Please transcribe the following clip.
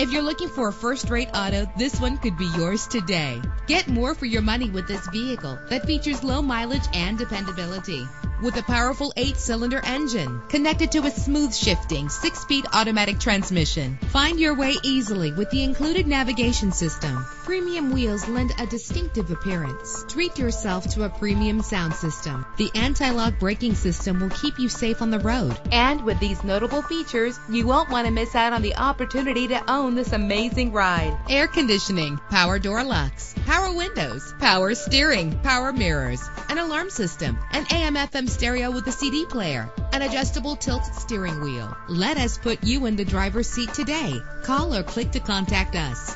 If you're looking for a first-rate auto, this one could be yours today. Get more for your money with this vehicle that features low mileage and dependability. With a powerful eight-cylinder engine connected to a smooth shifting six-speed automatic transmission. Find your way easily with the included navigation system. Premium wheels lend a distinctive appearance. Treat yourself to a premium sound system. The anti-lock braking system will keep you safe on the road. And with these notable features, you won't want to miss out on the opportunity to own this amazing ride. Air conditioning, power door locks, power windows, power steering, power mirrors, an alarm system, an AM FM stereo with a CD player, an adjustable tilt steering wheel. Let us put you in the driver's seat today. Call or click to contact us.